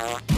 Uh.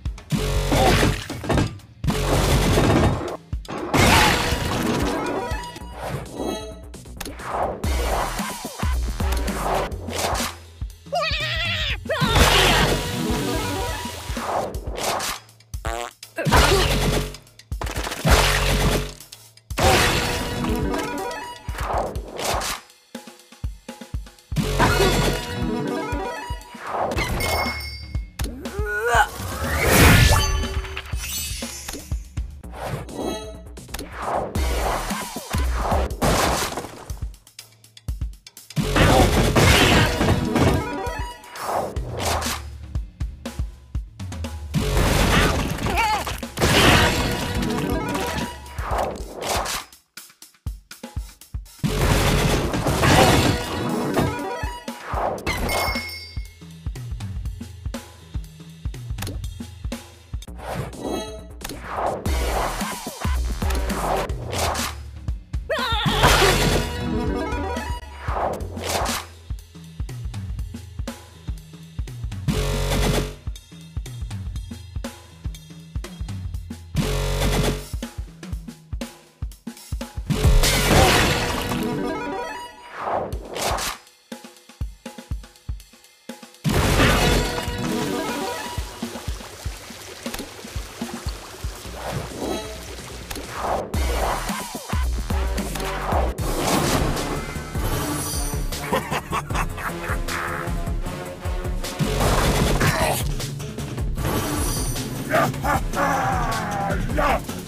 Stop!